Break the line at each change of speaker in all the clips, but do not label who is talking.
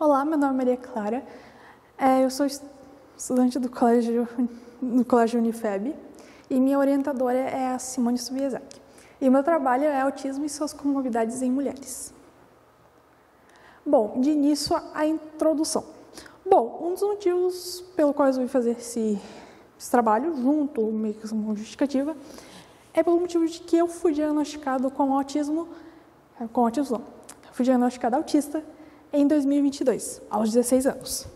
Olá, meu nome é Maria Clara. É, eu sou estudante do colégio, do colégio Unifeb e minha orientadora é a Simone Subiesak. E o meu trabalho é autismo e suas comorbidades em mulheres. Bom, de início a introdução. Bom, um dos motivos pelo qual eu resolvi fazer esse, esse trabalho, junto, meio que uma justificativa, é pelo motivo de que eu fui diagnosticado com autismo, com autismo não, fui diagnosticado autista em 2022, aos 16 anos.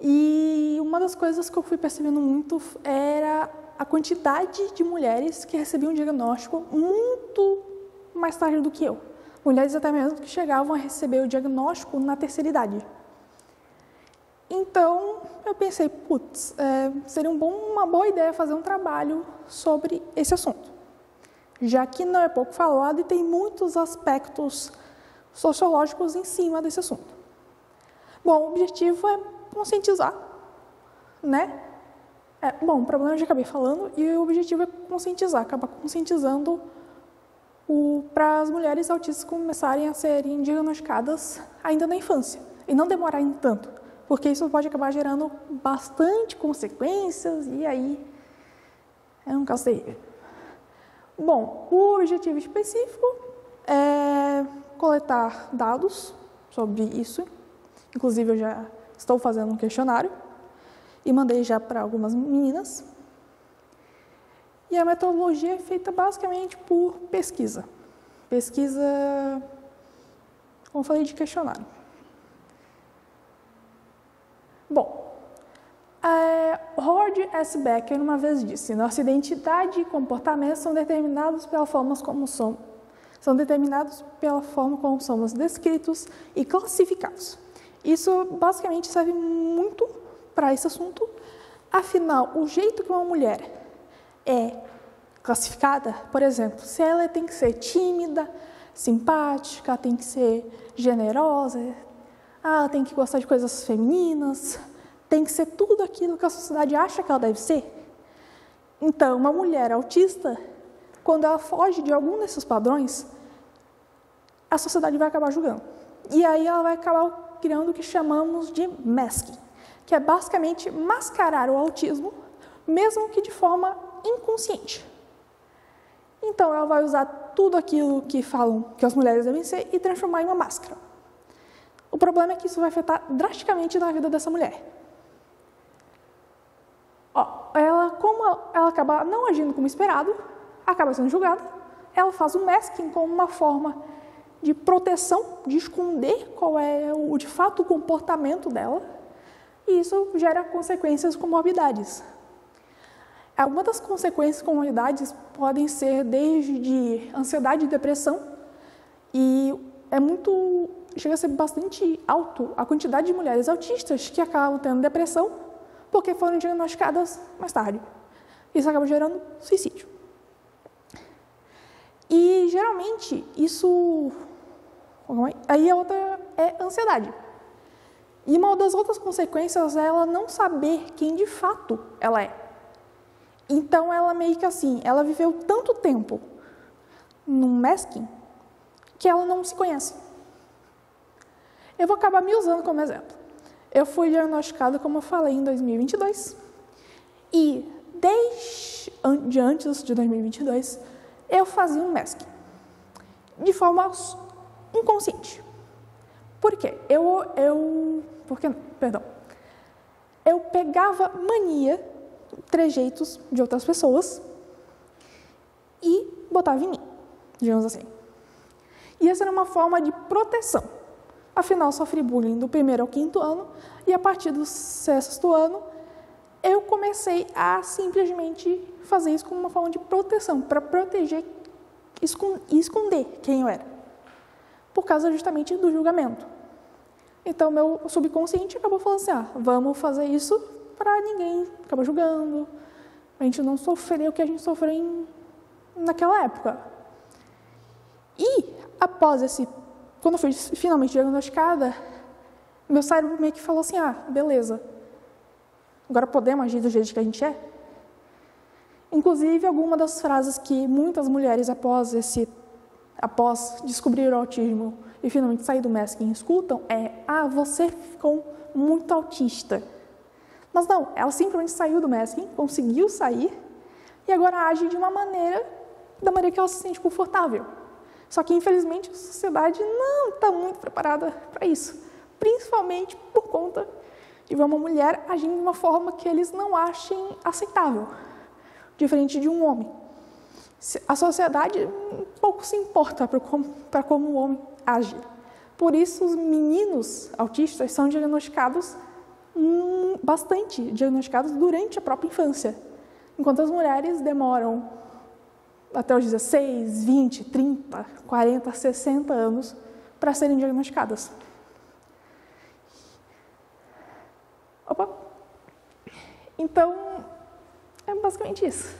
E uma das coisas que eu fui percebendo muito era a quantidade de mulheres que recebiam diagnóstico muito mais tarde do que eu. Mulheres até mesmo que chegavam a receber o diagnóstico na terceira idade. Então, eu pensei, putz, é, seria um bom, uma boa ideia fazer um trabalho sobre esse assunto, já que não é pouco falado e tem muitos aspectos sociológicos em cima desse assunto. Bom, o objetivo é conscientizar, né? É, bom, o problema eu já acabei falando e o objetivo é conscientizar, acabar conscientizando para as mulheres autistas começarem a serem diagnosticadas ainda na infância e não demorarem tanto, porque isso pode acabar gerando bastante consequências e aí é um caso terrível. Bom, o objetivo específico é coletar dados sobre isso. Inclusive, eu já estou fazendo um questionário e mandei já para algumas meninas. E a metodologia é feita basicamente por pesquisa. Pesquisa, como falei, de questionário. Bom, é, Howard S. Becker uma vez disse: nossa identidade e comportamento são determinados pela forma como somos são determinados pela forma como somos descritos e classificados. Isso basicamente serve muito para esse assunto. Afinal, o jeito que uma mulher é classificada, por exemplo, se ela tem que ser tímida, simpática, tem que ser generosa, ah, tem que gostar de coisas femininas, tem que ser tudo aquilo que a sociedade acha que ela deve ser. Então, uma mulher autista quando ela foge de algum desses padrões, a sociedade vai acabar julgando. E aí ela vai acabar criando o que chamamos de masking, que é basicamente mascarar o autismo, mesmo que de forma inconsciente. Então ela vai usar tudo aquilo que falam que as mulheres devem ser e transformar em uma máscara. O problema é que isso vai afetar drasticamente na vida dessa mulher. Ó, ela, como ela acaba não agindo como esperado, acaba sendo julgada, ela faz o masking como uma forma de proteção, de esconder qual é o de fato o comportamento dela, e isso gera consequências com morbidades. Algumas das consequências com morbidades podem ser desde ansiedade e depressão, e é muito chega a ser bastante alto a quantidade de mulheres autistas que acabam tendo depressão porque foram diagnosticadas mais tarde. Isso acaba gerando suicídio. E geralmente isso. Aí a outra é ansiedade. E uma das outras consequências é ela não saber quem de fato ela é. Então ela meio que assim, ela viveu tanto tempo num masking que ela não se conhece. Eu vou acabar me usando como exemplo. Eu fui diagnosticada, como eu falei, em 2022. E desde antes de 2022, eu fazia um masking de forma inconsciente. Por quê? Eu, eu, por que, perdão, eu pegava mania, trejeitos de outras pessoas e botava em mim, digamos assim. E essa era uma forma de proteção. Afinal, sofri bullying do primeiro ao quinto ano e a partir do sexto ano eu comecei a simplesmente fazer isso como uma forma de proteção, para proteger e esconder quem eu era, por causa justamente do julgamento. Então, meu subconsciente acabou falando assim: ah, vamos fazer isso para ninguém acabar julgando, a gente não sofrer o que a gente sofreu em, naquela época. E, após esse, quando eu fui finalmente diagnosticada, meu cérebro meio que falou assim: ah, beleza, agora podemos agir do jeito que a gente é? Inclusive, algumas das frases que muitas mulheres após esse após descobrir o autismo e finalmente sair do masking escutam é: ah, você ficou muito autista. Mas não, ela simplesmente saiu do masking, conseguiu sair e agora age de uma maneira da maneira que ela se sente confortável. Só que infelizmente a sociedade não está muito preparada para isso, principalmente por conta ver uma mulher agindo de uma forma que eles não achem aceitável, diferente de um homem. A sociedade pouco se importa para como, como o homem age. Por isso, os meninos autistas são diagnosticados hum, bastante diagnosticados durante a própria infância, enquanto as mulheres demoram até os 16, 20, 30, 40, 60 anos para serem diagnosticadas. Opa! Então, é basicamente isso.